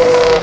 Oh!